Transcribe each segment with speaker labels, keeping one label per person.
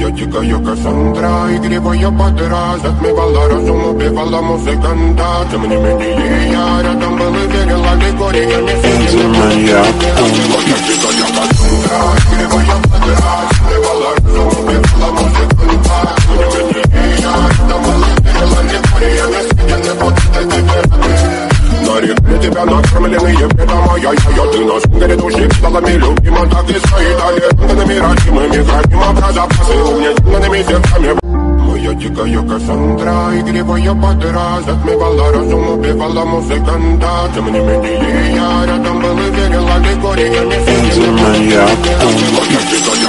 Speaker 1: Моя дикая Кассандра Игривая подра Затмевала разум, убивала музыканта Тем не менее я рядом был и верил Аллегориями
Speaker 2: Моя
Speaker 1: Моя Нарекли тебя накормленные беда моя я Ты на сундере души сталами любима Так и стоит талентами родимыми Храним образа посылненными сердцами Моя дикая Кассандра Игривая подра Затмевала разум, убивала музыканта Тем не менее я рядом был и верил Аллегориями
Speaker 2: Моя
Speaker 1: Моя дикая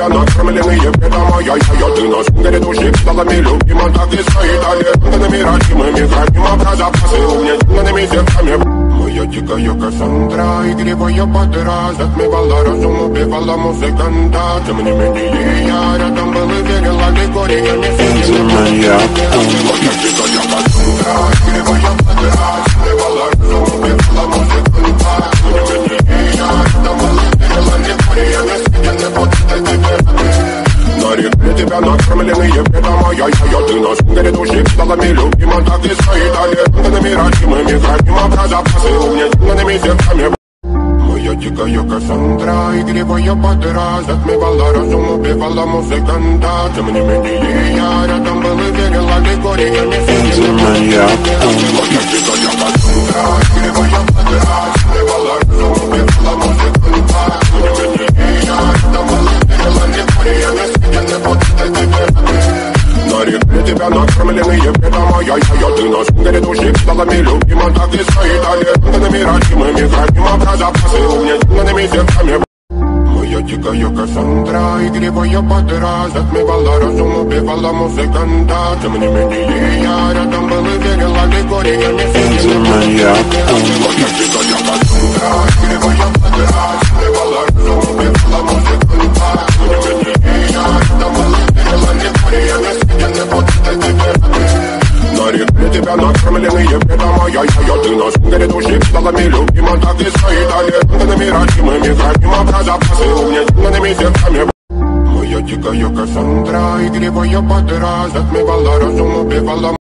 Speaker 1: Нарекли тебя накормленные беда моя я Ты на сундере души сталами любима Так и стоит талентами родимыми Храним образа посылненными сердцами Моя дикая Кассандра Игривая подра Затмевала разум, убивала музыканта Тем не менее я рядом был и верил Аллегориями
Speaker 2: Моя
Speaker 1: Моя дикая Кассандра Игривая подра Нарекли тебя накормленные беда моя я Ты на сундере души сталами любима Так и стоит талентами родимыми Храним образа посылненными сердцами Моя дикая Кассандра Игривая подра Затмевала разум, убивала музыканта Тем не менее я рядом был и верил Аллегориями
Speaker 2: Моя
Speaker 1: Моя Нарекли тебя накормленные беда моя я Ты на сундере души сталами любима Так и стоит талентами родимыми Храним образа посылненными сердцами Моя дикая Кассандра Игривая подра Затмевала разум, убивала музыканта Тем не менее я рядом был и верил Аллегориями
Speaker 2: Моя
Speaker 1: Моя тебя накормленные беда моя я Ты на сундере души сталами любима Так и стоит талентами родимыми Храним образа посылненными сердцами Моя дикая Кассандра Игривая подра Затмевала разум, убивала